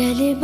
Quel est